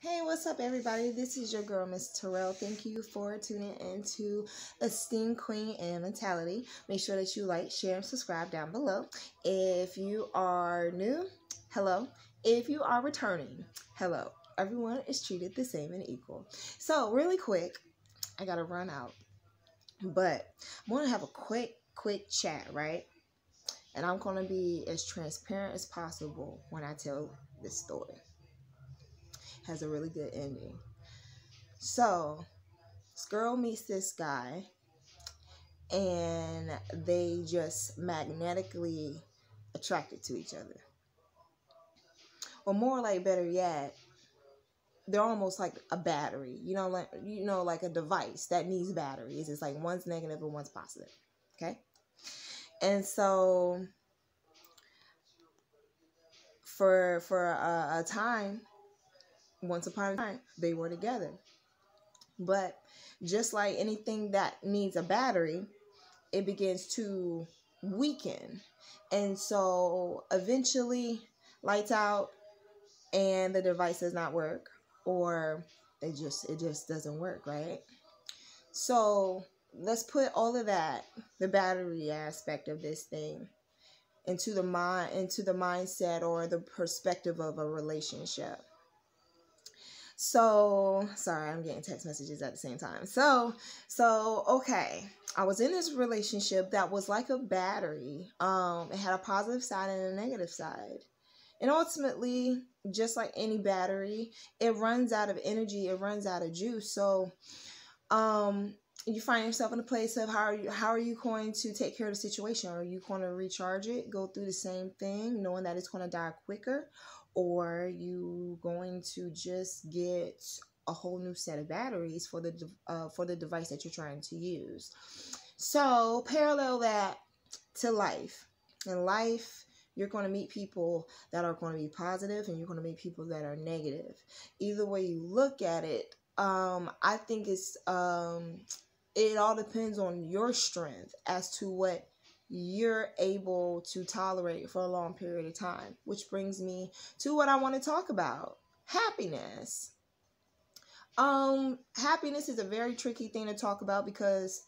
Hey, what's up, everybody? This is your girl, Miss Terrell. Thank you for tuning in into Esteemed Queen and Mentality. Make sure that you like, share, and subscribe down below. If you are new, hello. If you are returning, hello. Everyone is treated the same and equal. So, really quick, I gotta run out, but I want to have a quick, quick chat, right? And I'm gonna be as transparent as possible when I tell this story has a really good ending. So, this girl meets this guy, and they just magnetically attracted to each other. Or more like better yet, they're almost like a battery. You know, like you know, like a device that needs batteries. It's like one's negative and one's positive. Okay. And so for for a, a time once upon a time they were together. But just like anything that needs a battery it begins to weaken. And so eventually lights out and the device does not work or it just it just doesn't work right? So let's put all of that the battery aspect of this thing into the mind into the mindset or the perspective of a relationship so sorry, I'm getting text messages at the same time. So, so okay, I was in this relationship that was like a battery. Um, it had a positive side and a negative side. And ultimately, just like any battery, it runs out of energy, it runs out of juice. So, um, you find yourself in a place of how are you how are you going to take care of the situation? Are you going to recharge it, go through the same thing, knowing that it's going to die quicker, or you going to just get a whole new set of batteries for the uh, for the device that you're trying to use. So parallel that to life. In life, you're going to meet people that are going to be positive and you're going to meet people that are negative. Either way you look at it, um, I think it's um, it all depends on your strength as to what you're able to tolerate for a long period of time. Which brings me to what I want to talk about happiness. Um, happiness is a very tricky thing to talk about because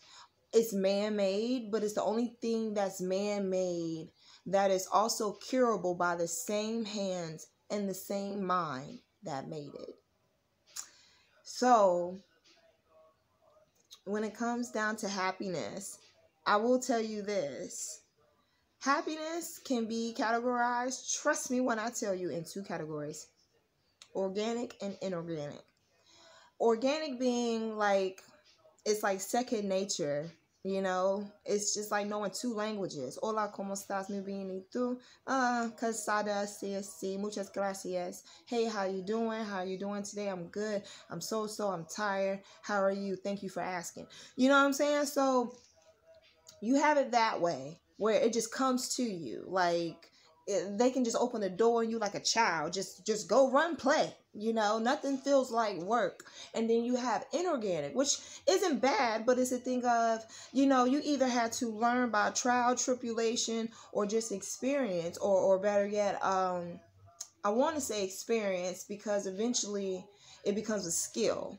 it's man made, but it's the only thing that's man made that is also curable by the same hands and the same mind that made it. So, when it comes down to happiness, I will tell you this happiness can be categorized, trust me when I tell you, in two categories organic and inorganic. Organic being like, it's like second nature. You know, it's just like knowing two languages. Hola, ¿cómo estás? Muy bien, ¿y tú? Uh, casada, sí, sí, muchas gracias. Hey, how you doing? How you doing today? I'm good. I'm so, so, I'm tired. How are you? Thank you for asking. You know what I'm saying? So, you have it that way where it just comes to you like it, they can just open the door and you like a child just just go run play you know? Nothing feels like work. And then you have inorganic which isn't bad but it's a thing of you know you either had to learn by trial tribulation or just experience or or better yet um i want to say experience because eventually it becomes a skill.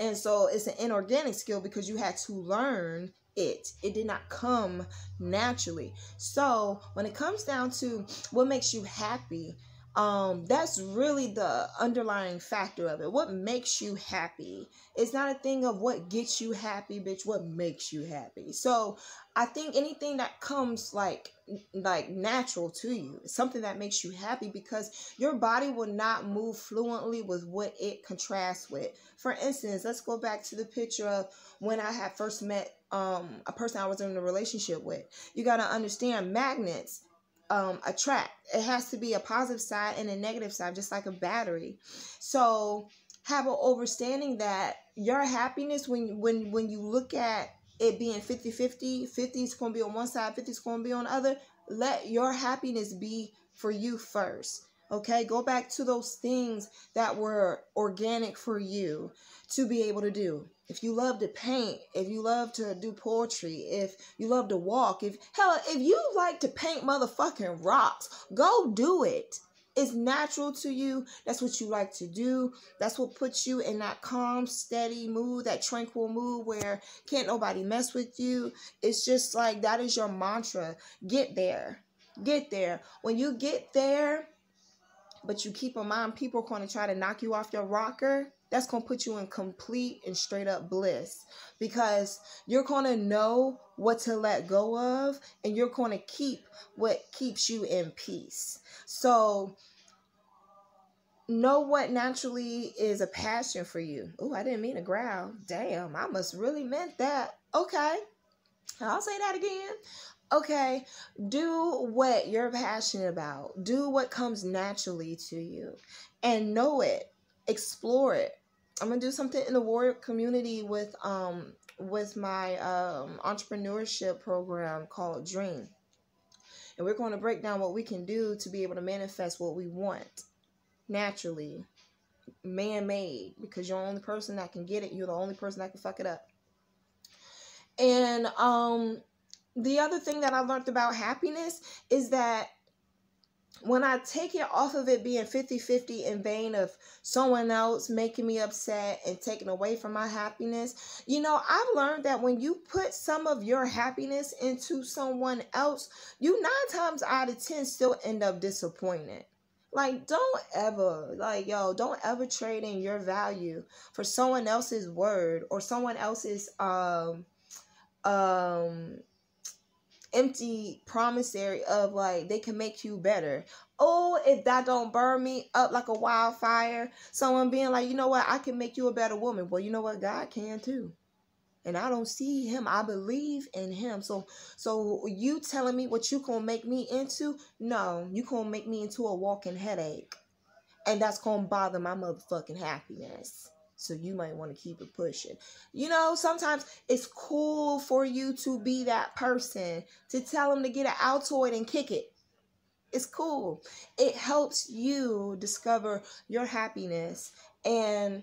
And so it's an inorganic skill because you had to learn it. It did not come naturally. So when it comes down to what makes you happy, um, that's really the underlying factor of it. What makes you happy? It's not a thing of what gets you happy, bitch. What makes you happy? So I think anything that comes like like natural to you, something that makes you happy because your body will not move fluently with what it contrasts with. For instance, let's go back to the picture of when I had first met um, a person I was in a relationship with. You got to understand magnets um, attract. It has to be a positive side and a negative side, just like a battery. So have an understanding that your happiness when when when you look at it being 50 50 50 is going to be on one side 50 is going to be on the other let your happiness be for you first okay go back to those things that were organic for you to be able to do if you love to paint, if you love to do poetry, if you love to walk, if hell, if you like to paint motherfucking rocks, go do it. It's natural to you. That's what you like to do. That's what puts you in that calm, steady mood, that tranquil mood where can't nobody mess with you. It's just like that is your mantra. Get there. Get there. When you get there, but you keep in mind people are going to try to knock you off your rocker, that's going to put you in complete and straight up bliss because you're going to know what to let go of and you're going to keep what keeps you in peace. So, know what naturally is a passion for you. Oh, I didn't mean to growl. Damn, I must really meant that. Okay. I'll say that again. Okay, do what you're passionate about. Do what comes naturally to you and know it. Explore it. I'm gonna do something in the warrior community with um with my um entrepreneurship program called Dream. And we're going to break down what we can do to be able to manifest what we want naturally, man made, because you're the only person that can get it. You're the only person that can fuck it up. And um the other thing that I learned about happiness is that when I take it off of it being 50 50 in vain of someone else making me upset and taking away from my happiness, you know, I've learned that when you put some of your happiness into someone else, you nine times out of 10 still end up disappointed. Like, don't ever, like, yo, don't ever trade in your value for someone else's word or someone else's, um, um, empty promissory of like they can make you better. Oh, if that don't burn me up like a wildfire, someone being like, you know what, I can make you a better woman. Well, you know what, God can too. And I don't see him. I believe in him. So so you telling me what you gonna make me into? No, you gonna make me into a walking headache. And that's gonna bother my motherfucking happiness. So you might want to keep it pushing. You know, sometimes it's cool for you to be that person to tell them to get an Altoid and kick it. It's cool. It helps you discover your happiness and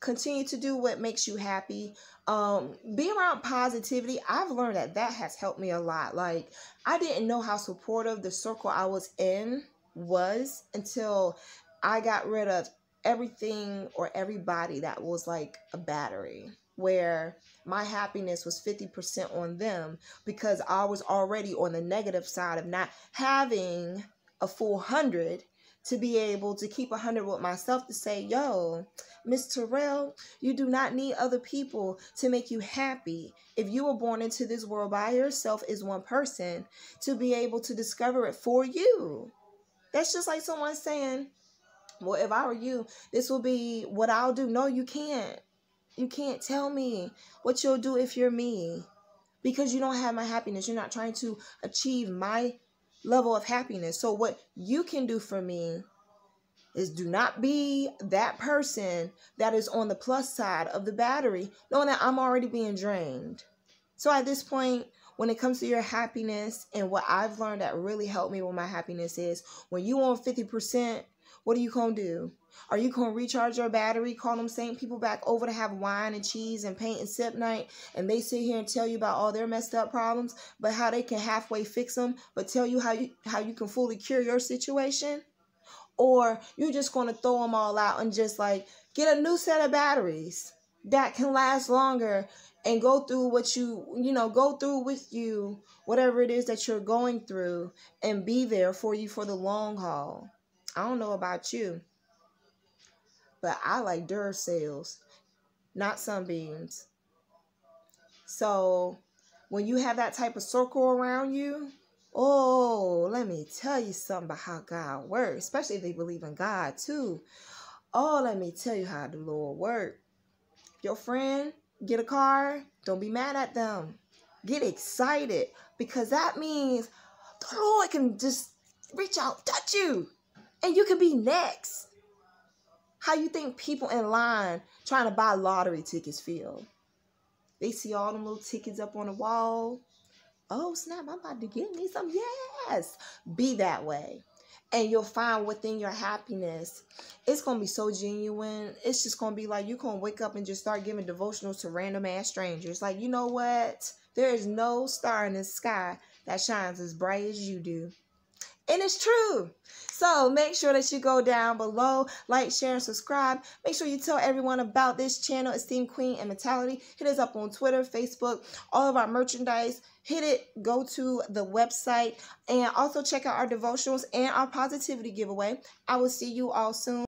continue to do what makes you happy. Um, be around positivity. I've learned that that has helped me a lot. Like, I didn't know how supportive the circle I was in was until I got rid of everything or everybody that was like a battery where my happiness was 50% on them because I was already on the negative side of not having a full 100 to be able to keep a 100 with myself to say, yo, Miss Terrell, you do not need other people to make you happy. If you were born into this world by yourself as one person, to be able to discover it for you. That's just like someone saying, well, if I were you, this will be what I'll do. No, you can't. You can't tell me what you'll do if you're me because you don't have my happiness. You're not trying to achieve my level of happiness. So, what you can do for me is do not be that person that is on the plus side of the battery, knowing that I'm already being drained. So, at this point, when it comes to your happiness and what I've learned that really helped me with my happiness is when you on 50%, what are you going to do? Are you going to recharge your battery, call them same people back over to have wine and cheese and paint and sip night, and they sit here and tell you about all their messed up problems, but how they can halfway fix them, but tell you how you how you can fully cure your situation? Or you're just going to throw them all out and just like get a new set of batteries that can last longer and go through what you you know go through with you whatever it is that you're going through and be there for you for the long haul I don't know about you, but I like Duracells, not sunbeams. So when you have that type of circle around you, oh, let me tell you something about how God works, especially if they believe in God too. Oh, let me tell you how the Lord works. Your friend get a car, don't be mad at them. Get excited because that means the Lord can just reach out, touch you and you could be next. How you think people in line trying to buy lottery tickets feel? They see all them little tickets up on the wall. Oh snap, I'm about to get me some. Yes. Be that way. And you'll find within your happiness, it's gonna be so genuine. It's just gonna be like you're gonna wake up and just start giving devotionals to random ass strangers. Like, you know what? There is no star in the sky that shines as bright as you do. And it's true. So make sure that you go down below, like, share, and subscribe. Make sure you tell everyone about this channel, Esteemed Queen and Mentality. Hit us up on Twitter, Facebook, all of our merchandise. Hit it, go to the website, and also check out our devotionals and our positivity giveaway. I will see you all soon.